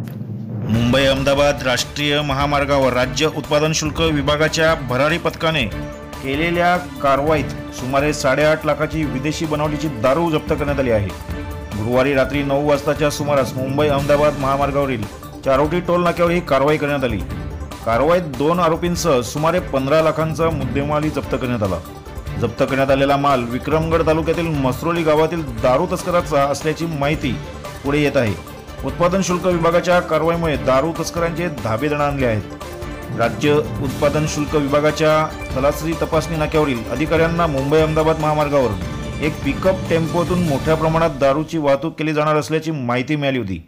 मुंबई अहमदाबाद राष्ट्रीय महामार्गावर राज्य उत्पादन शुल्क विभागाच्या भरारी पथकाने केलेल्या कारवाईत सुमारे साडेआठ लाखाची विदेशी बनावटीची दारू जप्त करण्यात आली आहे. गुरुवारी रात्री नऊ वाजताच्या सुमारास मुंबई अहमदाबाद महामार्गावरील चारोटी टोल नाक्यावर ही कारवाई करण्यात आली. कारवाईत दोन आरोपींसह सुमारे पंधरा लाखांचा मुद्देमालही जप्त करण्यात आला. जप्त करण्यात आलेला माल विक्रमगड तालुक्यातील मसरोली गावातील दारू तस्कराचा असल्याची माहिती पुढे येत आहे. उत्पादन शुल्क विभागाच्या कारवाईमुळे दारू तस्करांचे धाबे आणले आहेत. राज्य उत्पादन शुल्क विभागाच्या तलासरी तपासणी नाक्यावरील अधिकाऱ्यांना मुंबई अहमदाबाद महामार्गावर एक पिकअप टेम्पोतून मोठ्या प्रमाणात दारूची वाहतूक केली जाणार असल्याची माहिती मिळाली होती.